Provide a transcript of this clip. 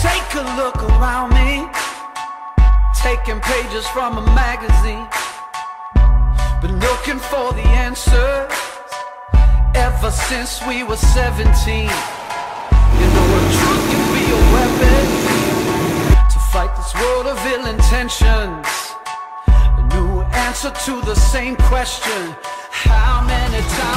Take a look around me, taking pages from a magazine, been looking for the answers ever since we were 17. You know, a truth can be a weapon to fight this world of ill intentions. A new answer to the same question. How many times?